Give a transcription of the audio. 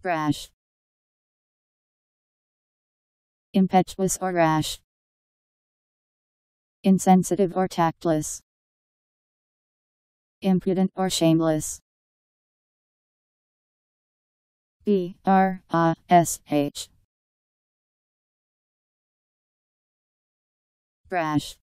Brash. Impetuous or rash. Insensitive or tactless. Impudent or shameless. B R A S H. Brash.